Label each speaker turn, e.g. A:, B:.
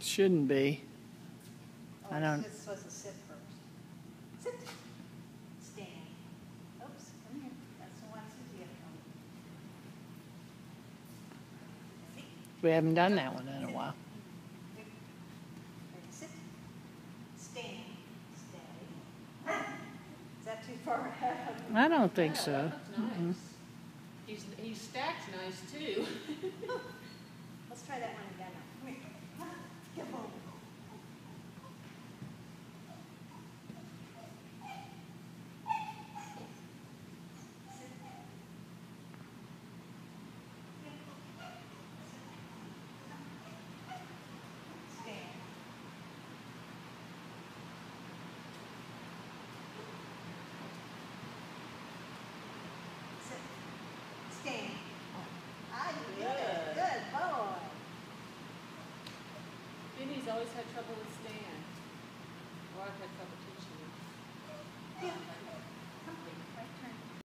A: Shouldn't be.
B: Oh,
A: I don't-
B: It's supposed to sit first. Sit. Stand. Oops, come here. That's the one Susie had come.
A: We haven't done that one in a while.
B: Ready, Sit. Stand. Stay. Is that too far ahead?
A: I don't think so.
C: That's nice. He's, he stacks nice too.
B: always had trouble with stand.
C: Well, I've had trouble teaching him. Uh, um,